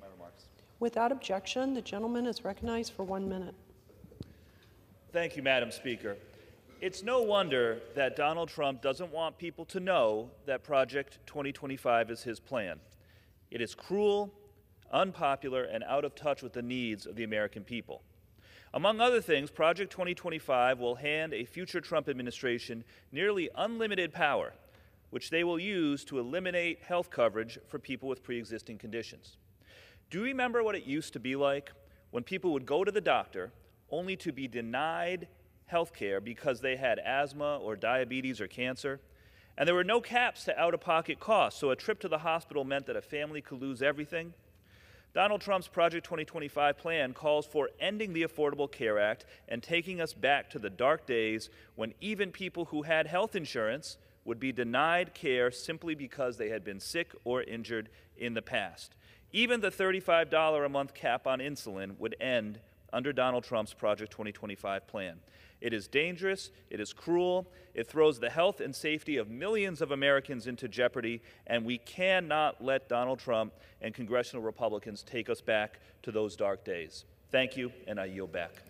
my remarks. Without objection, the gentleman is recognized for one minute. Thank you, Madam Speaker. It's no wonder that Donald Trump doesn't want people to know that Project 2025 is his plan. It is cruel, unpopular, and out of touch with the needs of the American people. Among other things, Project 2025 will hand a future Trump administration nearly unlimited power, which they will use to eliminate health coverage for people with pre existing conditions. Do you remember what it used to be like when people would go to the doctor only to be denied health care because they had asthma or diabetes or cancer? And there were no caps to out of pocket costs, so a trip to the hospital meant that a family could lose everything. Donald Trump's Project 2025 plan calls for ending the Affordable Care Act and taking us back to the dark days when even people who had health insurance would be denied care simply because they had been sick or injured in the past. Even the $35 a month cap on insulin would end under Donald Trump's Project 2025 plan. It is dangerous, it is cruel, it throws the health and safety of millions of Americans into jeopardy, and we cannot let Donald Trump and congressional Republicans take us back to those dark days. Thank you, and I yield back.